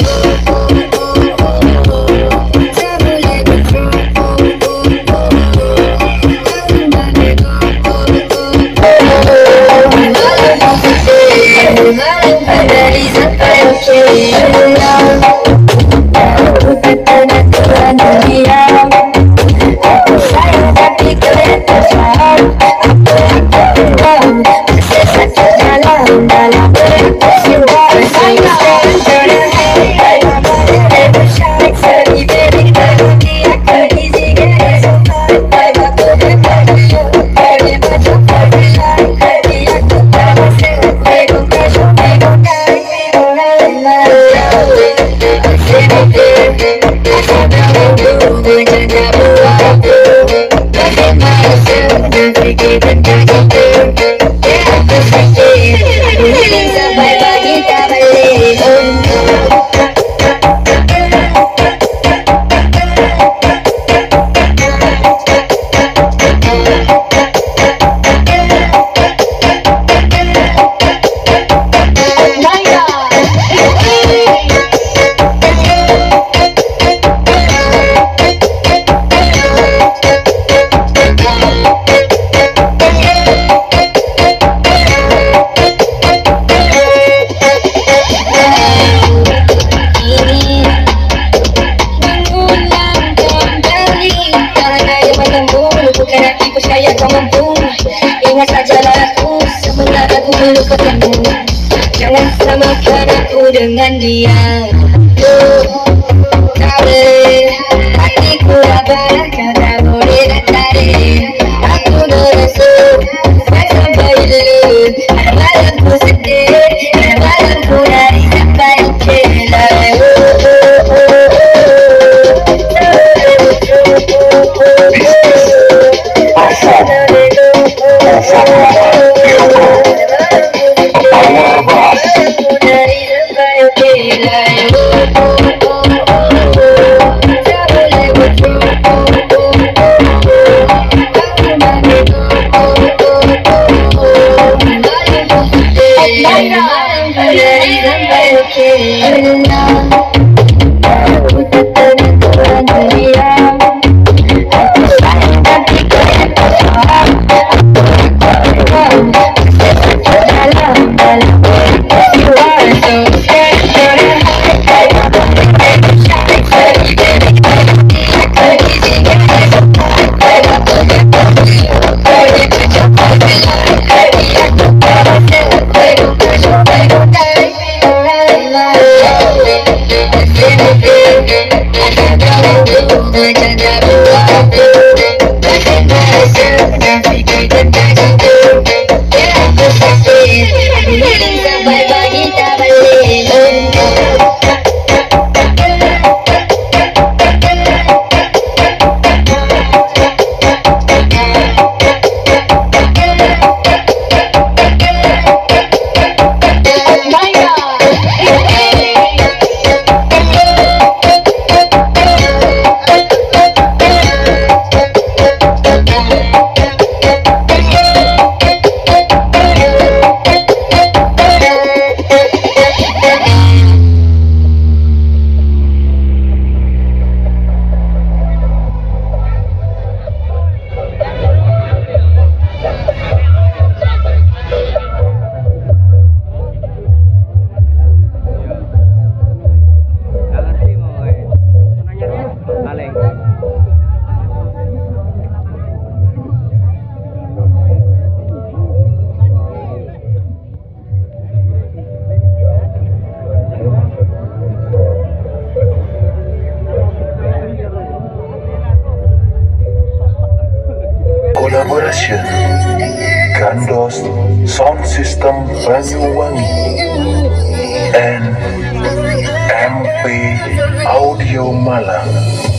you. percaya kau mampu Ingat sajalah aku Sementara aku melupakanmu Jangan samakan aku dengan dia. Gandos Sound System Banyuwangi and MP Audio Malang.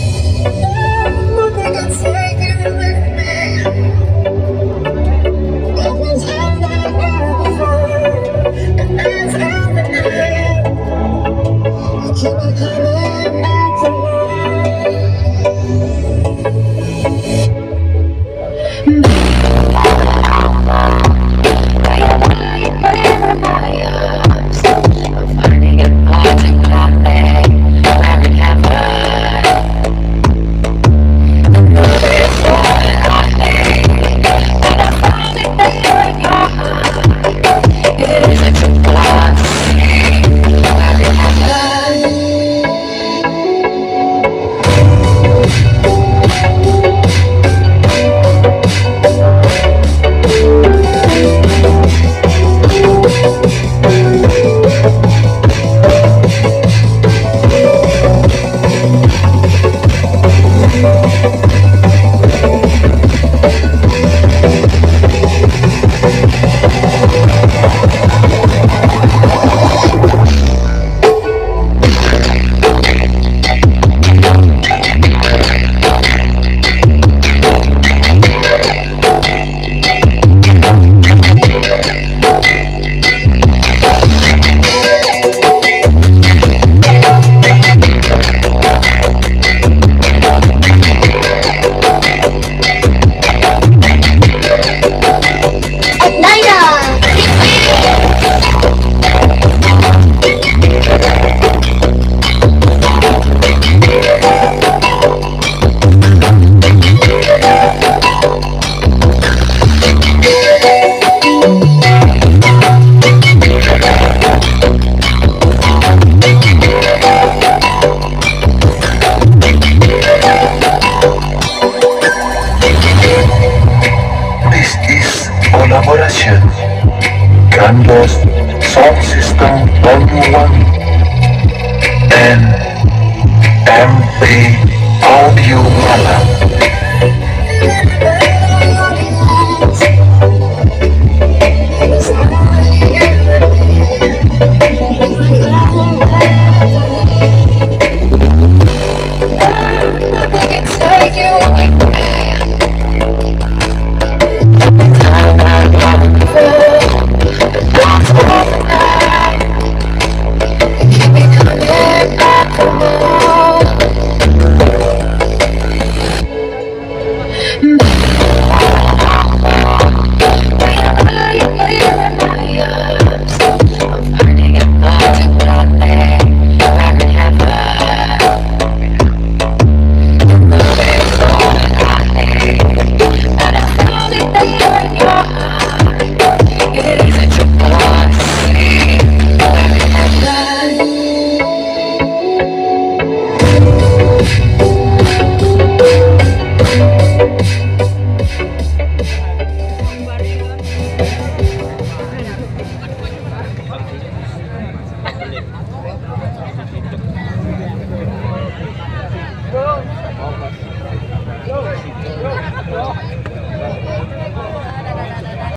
collaboration Canvas Sound System Volume 1 and MP Audio Lab.